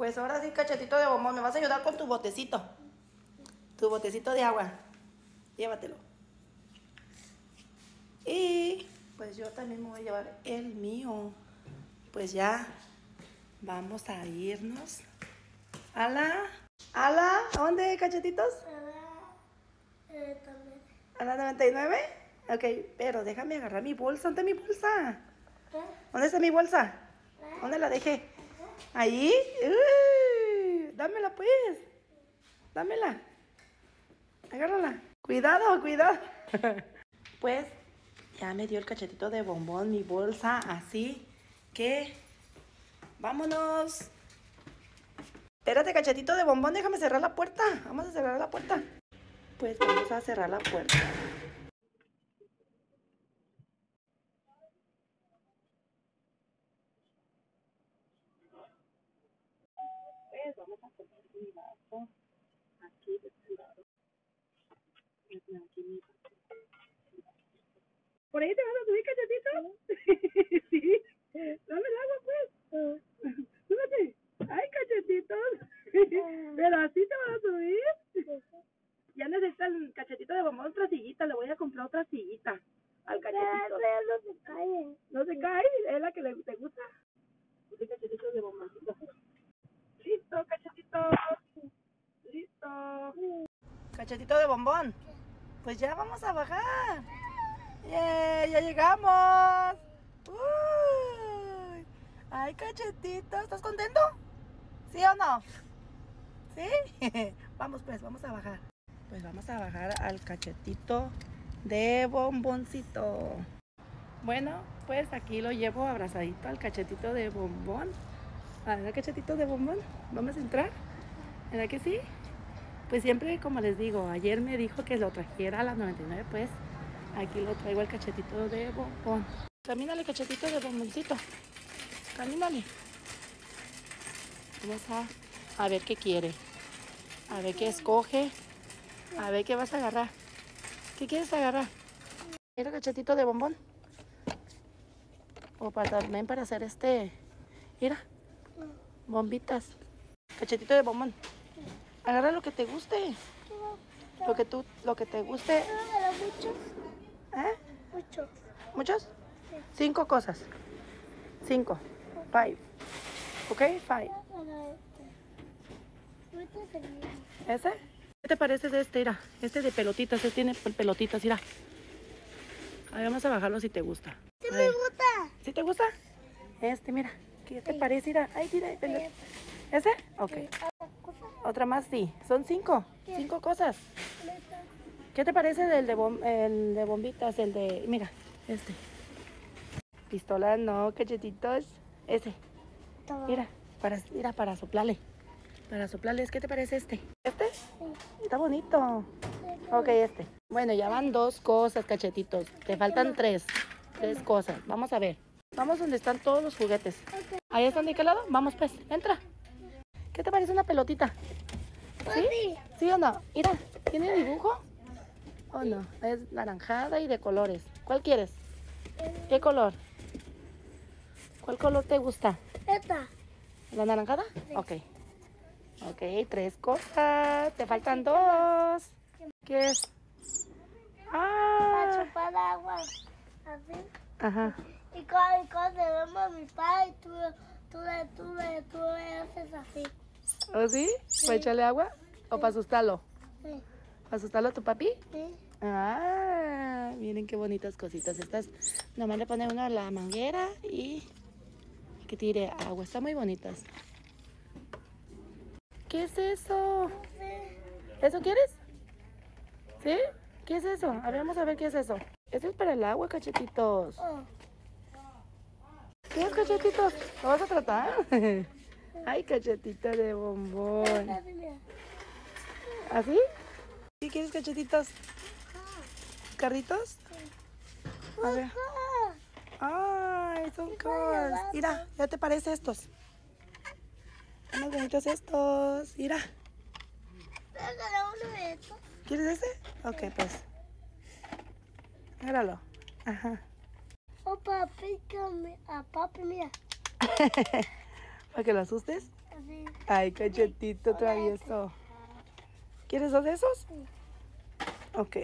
Pues ahora sí, cachetito de bombón, me vas a ayudar con tu botecito. Tu botecito de agua. Llévatelo. Y pues yo también me voy a llevar el mío. Pues ya vamos a irnos. ¿Ala? ¿Ala? ¿A dónde, cachetitos? Eh, también. ¿A la 99? Ok, pero déjame agarrar mi bolsa. ¿Dónde está mi bolsa? ¿Eh? ¿Dónde está mi bolsa? ¿Dónde la dejé? ¿Ahí? Dámela pues. Dámela. Agárrala. Cuidado, cuidado. pues ya me dio el cachetito de bombón mi bolsa, así que vámonos. Espérate, cachetito de bombón, déjame cerrar la puerta. Vamos a cerrar la puerta. Pues vamos a cerrar la puerta. Pues vamos a poner mi vaso aquí de este lado. Aquí mi vaso. ¿Por ahí te vas a subir, cachetito? sí. Dame el agua, pues. Súbete. Ay, cachetitos. Pero así te vas a subir. Ya necesita el cachetito de bombón otra sillita. Le voy a comprar otra sillita al cachetito. No se callen. ¿No se cae? ¿Es la que le, te gusta? Sí, cachetitos de bomboncito. Listo, cachetito. Listo. Cachetito de bombón. Pues ya vamos a bajar. ¡Ya llegamos! ¡Uy! ¡Ay, cachetito! ¿Estás contento? ¿Sí o no? ¿Sí? vamos pues, vamos a bajar. Pues vamos a bajar al cachetito de bomboncito. Bueno, pues aquí lo llevo abrazadito al cachetito de bombón. A ver, cachetito de bombón. Vamos a entrar. ¿Verdad que sí? Pues siempre, como les digo, ayer me dijo que lo trajera a las 99, pues aquí lo traigo al cachetito de bombón. Camínale, cachetito de bomboncito. Camínale. Vamos a, a ver qué quiere. A ver qué escoge. A ver qué vas a agarrar. ¿Qué quieres agarrar? Mira, cachetito de bombón. O para también para hacer este. Mira. Bombitas. Cachetito de bombón. Agarra lo que te guste. Lo que tú, lo que te guste. Muchos, ¿Eh? muchos. ¿Muchos? Cinco cosas. Cinco. Five. ¿Ok? Five. ¿Ese? ¿Qué te parece de este? Mira, este de pelotitas, este tiene pel- pelotitas, mira. Ahí vamos a bajarlo si te gusta. ¿Sí me gusta? ¿Sí te gusta? Este, mira. ¿Qué te parece? Mira, ahí tiene pelo- ¿Ese? Ok. Otra más, sí. Son cinco. Cinco cosas. ¿Qué te parece del de, bom- el de bombitas? El de... Mira, este. Pistola, no, cachetitos. Ese. Todo. Mira, para, mira, para soplarle. Para soplarles, ¿qué te parece este? ¿Este? Está bonito. Ok, este. Bueno, ya van dos cosas, cachetitos. Te faltan tres. Tres cosas. Vamos a ver. Vamos donde están todos los juguetes. Ahí están de qué lado. Vamos pues, entra. ¿Qué te parece una pelotita? ¿Sí? ¿Sí o no? Mira, ¿tiene dibujo? ¿O no? Es naranjada y de colores. ¿Cuál quieres? ¿Qué color? ¿Cuál color te gusta? Esta. ¿La naranjada? Ok. Ok, tres cosas. Te faltan dos. ¿Qué es? Para Ah. chupar agua. Así. Ajá. Y cuando, cuando vemos mi padre, tú, tú, le, tú, le, tú le haces así. ¿O sí? ¿Para echarle agua? ¿O para asustarlo? Sí. ¿Para asustarlo a tu papi? Sí. Ah, miren qué bonitas cositas. Estas, nomás le pone uno a la manguera y que tire agua. Están muy bonitas. ¿Qué es eso? ¿Eso quieres? ¿Sí? ¿Qué es eso? A ver, vamos a ver qué es eso. Eso es para el agua, cachetitos. Oh. ¿Qué es, cachetitos? ¿Lo vas a tratar? Ay, cachetita de bombón. Así, mira. ¿Así? ¿Qué quieres, cachetitos? ¿Carritos? A ver. Ay, son cars. Mira, ya te parece estos. Son más bonitos estos. Mira. Pégale uno de estos. ¿Quieres ese? Ok, pues. Míralo. Ajá. Oh, papi, a papi, mira. Para que lo asustes. Así. Ay, cachetito travieso. ¿Quieres dos de esos? Ok.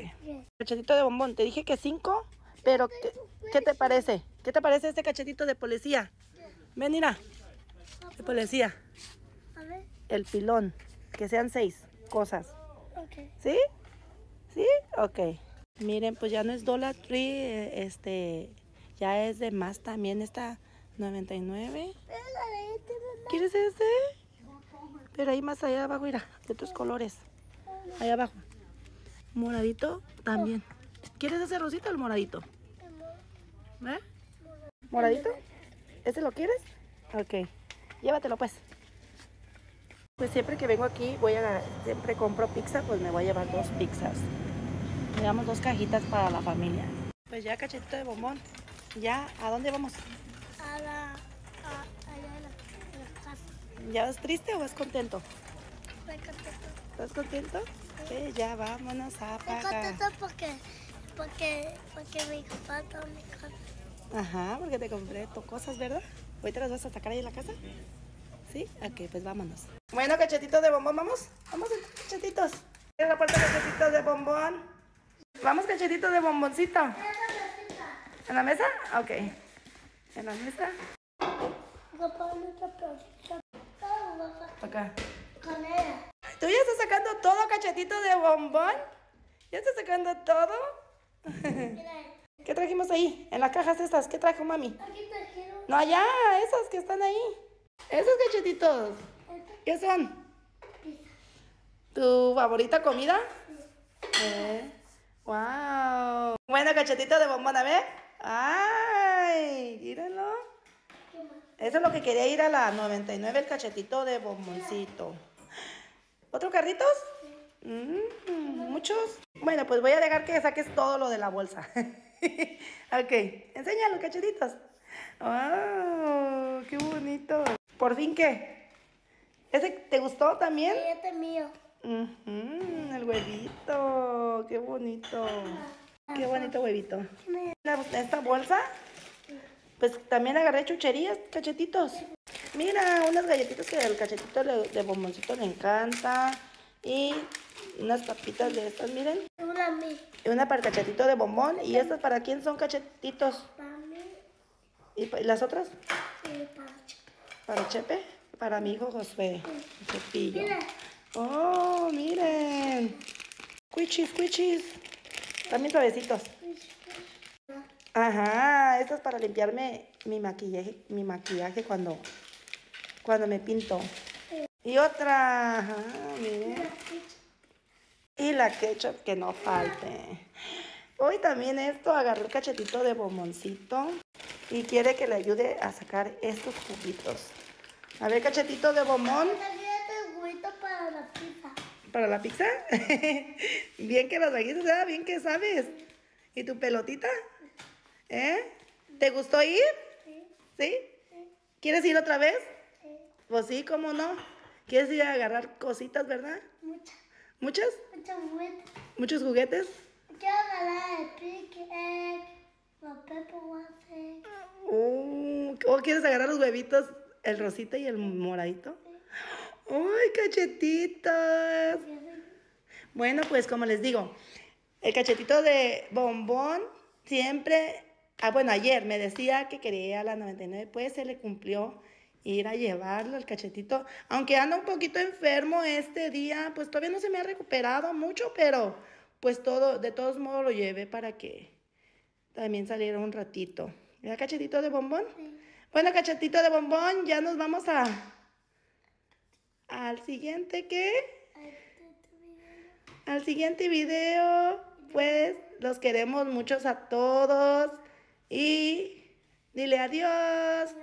Cachetito de bombón, te dije que cinco, pero ¿qué, qué te parece? ¿Qué te parece este cachetito de policía? Ven, mira. De policía. A ver. El pilón. Que sean seis cosas. Ok. ¿Sí? ¿Sí? Ok. Miren, pues ya no es Dollar Tree, eh, este, ya es de más también, está 99. ¿Quieres ese? Pero ahí más allá abajo, mira, de otros colores. Ahí abajo. Moradito también. ¿Quieres ese rosito o el moradito? ¿Eh? ¿Moradito? ¿Ese lo quieres? Ok. Llévatelo pues. Pues siempre que vengo aquí, voy a, siempre compro pizza, pues me voy a llevar dos pizzas. Llevamos dos cajitas para la familia. Pues ya cachetito de bombón. Ya, ¿a dónde vamos? A la. A, allá la, en la casa. ¿Ya vas triste o vas contento? Estoy contento. ¿Estás contento? Ya vámonos a pagar. contento porque. Porque. Porque mi papá todo mi casa. Ajá, porque te compré tus cosas, ¿verdad? ¿Ahorita las vas a sacar ahí en la casa? ¿Sí? Ok, pues vámonos. Bueno, cachetitos de bombón, ¿vamos? Vamos, cachetitos. Cierra la puerta, cachetitos de bombón. Vamos, cachetitos de bomboncito. ¿En la mesa? Ok. ¿En la mesa? No papá. Acá. Con ella. ¿Tú ya estás sacando todo, cachetito de bombón? ¿Ya estás sacando todo? ¿Qué trajimos ahí? En las cajas estas. ¿Qué trajo mami? Aquí trajeron. No, allá, esos que están ahí. Esos cachetitos. ¿Qué son? ¿Tu favorita comida? Eh. Wow. Bueno, cachetito de bombón, a ver. Ay, míralo. Eso es lo que quería ir a la 99, el cachetito de bomboncito. ¿Otros carritos? Mm, ¿Muchos? Bueno, pues voy a dejar que saques todo lo de la bolsa. ok, enseña los cachetitos. ¡Wow! ¡Qué bonito! ¿Por fin qué? ¿Ese te gustó también? Y este es mío. El huevito, qué bonito. Qué bonito huevito. La- Esta bolsa, pues también agarré chucherías, cachetitos. Mira, unas galletitas que al cachetito de, de bomboncito le encanta. Y unas papitas de estas, miren. Una una para el cachetito de bombón. ¿Y estas para quién son cachetitos? Para mí. ¿Y las otras? Para chico. Para Chepe. Para mi hijo Josué. Cepillo. Mira. Oh, miren. Cuichis, cuichis. También suavecitos. Ajá, esto es para limpiarme mi maquillaje, mi maquillaje cuando, cuando me pinto. Y otra, ajá, miren. Y la ketchup que no falte. Hoy también esto, agarré el cachetito de bomboncito y quiere que le ayude a sacar estos juguitos. A ver, cachetito de bombón. Para la pizza. ¿Para la pizza? bien que los trajiste, ¿verdad? Bien que sabes. ¿Y tu pelotita? ¿Eh? ¿Te gustó ir? Sí. ¿Sí? ¿Quieres ir otra vez? Sí. Pues sí, ¿cómo no? ¿Quieres ir a agarrar cositas, verdad? Mucha. ¿Muchas? Mucha juguete. ¿Muchos juguetes? Quiero ganar el Egg. Los Pepper Egg. Uh, ¿O quieres agarrar los huevitos, el rosita y el moradito? ¡Ay, cachetitos! Bueno, pues como les digo, el cachetito de bombón siempre, ah, bueno, ayer me decía que quería la 99, pues se le cumplió ir a llevarlo el cachetito, aunque anda un poquito enfermo este día, pues todavía no se me ha recuperado mucho, pero pues todo, de todos modos lo llevé para que también saliera un ratito. ¿Mira cachetito de bombón? Bueno, cachetito de bombón, ya nos vamos a al siguiente ¿qué? al siguiente video. Pues los queremos muchos a todos. Y dile adiós.